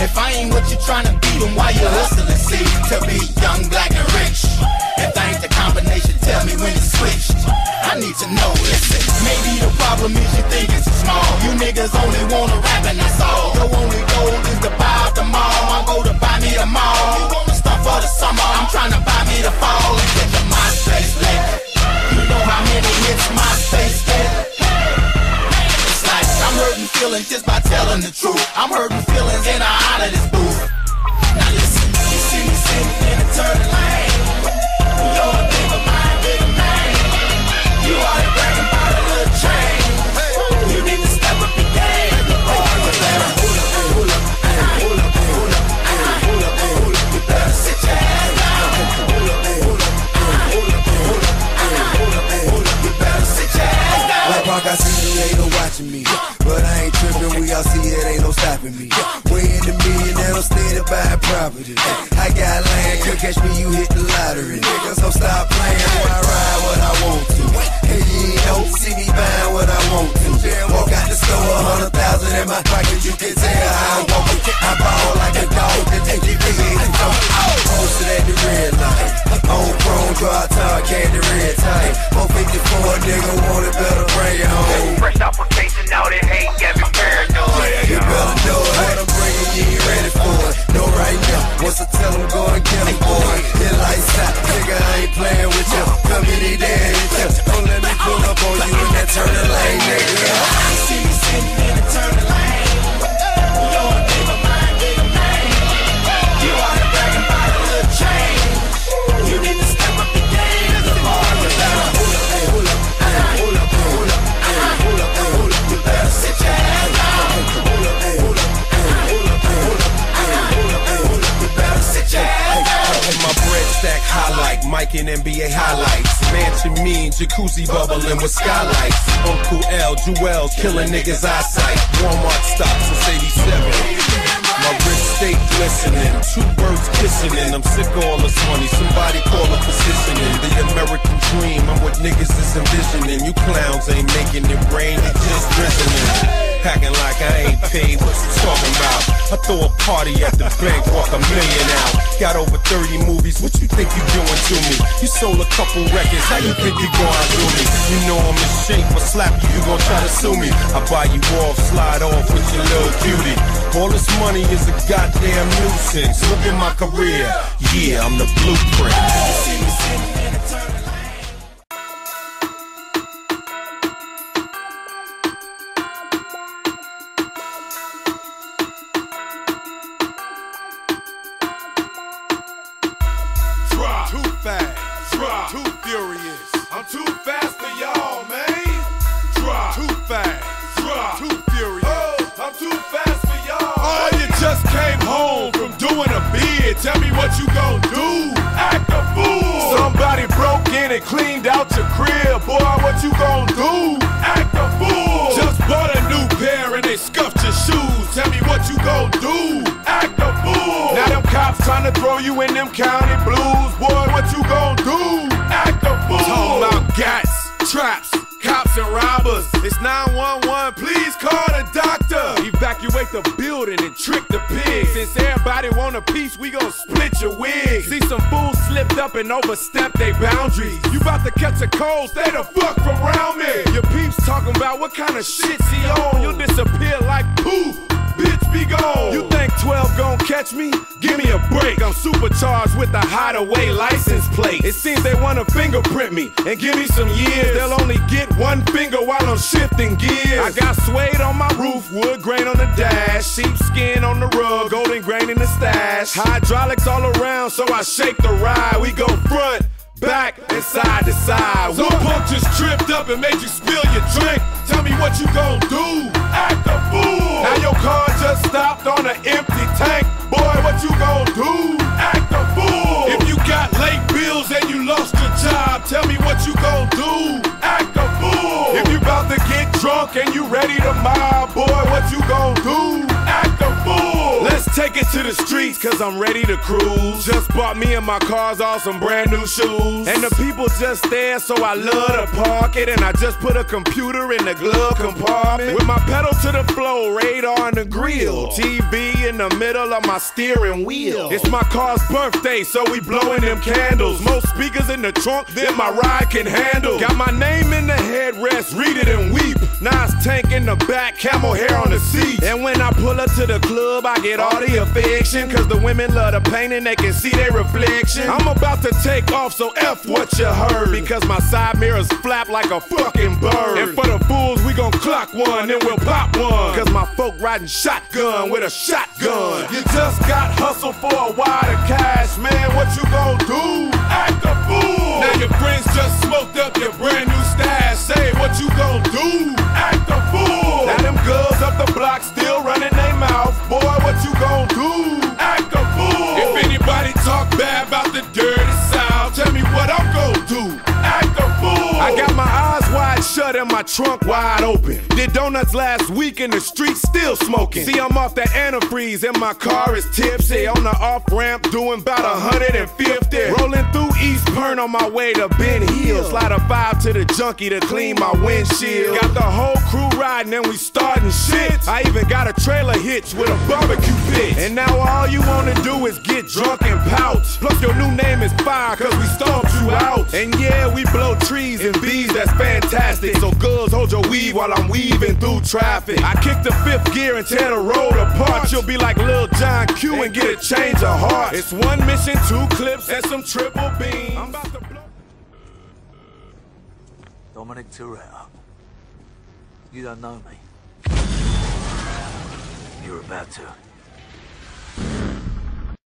If I ain't what you tryna be, then why you hustling? See, to be young, black, and rich. If that ain't the combination, tell me when it's switched. I need to know, listen. Maybe the problem is you think it's small. You niggas only wanna rap and that's all. Your only goal is to buy out the mall. I go to buy me the mall. You wanna start for the summer. I'm trying to buy me the Got land, could catch me, you hit the lottery. Niggas, so stop playing, I ride what I want to. Hey, you ain't no see me buying what I want to. Walk out the store, a hundred thousand in my pocket, you can tell how I walk. I ball like a dog, then take it NBA highlights. Mansion mean, jacuzzi bubbling with skylights. Uncle L, Jewels, killing niggas' eyesight. Walmart stocks since 87. My wrist stay glistening, two birds kissing, and I'm sick of all this money. Somebody call a physician in the American dream. I'm what niggas is envisioning. You clowns ain't making it rain, you just drizzling. Acting like I ain't paid, what you talking about? I throw a party at the bank, walk a million out. Got over 30 movies, what you think you doing to me? You sold a couple records, how you think you gon' outdo me? You know I'm in shape, but slap you, you gon' try to sue me. I buy you off, slide off with your little cutie. All this money is a goddamn nuisance. Look at my career, yeah, I'm the blueprint. Tell me what you gon' do. Act a fool. Somebody broke in and cleaned out your crib. Boy, what you gon' do? Act a fool. Just bought a new pair and they scuffed your shoes. Tell me what you gon' do. Act a fool. Now them cops trying to throw you in them county blues. Boy, what you gon' do? Act a fool. Talking about gats, traps, cops and robbers. It's 911, please call the doctor. Evacuate the building and trick the pigs. Since everybody want a piece, we gon' split your wig. See some fools slipped up and overstepped their boundaries. You about to catch a cold, stay the fuck from around me. Your peeps talking about what kind of shit's he on. You'll disappear like poof. Be gone. You think 12 gon' catch me? Give me a break. I'm supercharged with a hideaway license plate. It seems they wanna fingerprint me and give me some years. They'll only get one finger while I'm shifting gears. I got suede on my roof, wood grain on the dash, sheepskin on the rug, golden grain in the stash. Hydraulics all around, so I shake the ride. We go front. Back and side to side. Some punk just tripped up and made you spill your drink. Tell me what you gon' do. Act a fool. Car just stopped on an empty tank. Boy, what you gon' do? Act a fool. If you got late bills and you lost your job, tell me what you gon' do. Act a fool. If you about to get drunk and you ready to mob, boy, what you gon' to the streets cause I'm ready to cruise. Just bought me and my cars all some brand new shoes. And the people just there, so I love to park it. And I just put a computer in the glove compartment. With my pedal to the floor, radar on the grill. TV in the middle of my steering wheel. It's my car's birthday, so we blowing them candles. Most speakers in the trunk than my ride can handle. Got my name in the headrest, read it and weep. NOS tank in the back, camel hair on the seat. And when I pull up to the club, I get all the affection. Cause the women love the pain and they can see their reflection. I'm about to take off, so F what you heard. Because my side mirrors flap like a fucking bird. And for the fools, we gon' clock one, then we'll pop one. Cause my folk riding shotgun with a shotgun. You just got hustled for a wad of cash, man. What you gon' do? Act a fool. My trunk wide open. Did donuts last week in the street, still smoking. See, I'm off that antifreeze and my car is tipsy. On the off ramp, doing about 150. Rolling through East Point on my way to Ben Hill. Slide a five to the junkie to clean my windshield. Got the whole crew riding and we starting shit. I even got a trailer hitch with a barbecue pit. And now all you wanna do is get drunk and pout. Plus your new name is Fire, cause we out. And yeah, we blow trees and bees, that's fantastic. So girls, hold your weave while I'm weaving through traffic. I kick the fifth gear and tear the road apart. You'll be like Lil John Q and get a change of heart. It's one mission, two clips, and some triple beams. I'm about to blow. Dominic Toretto. You don't know me. You're about to.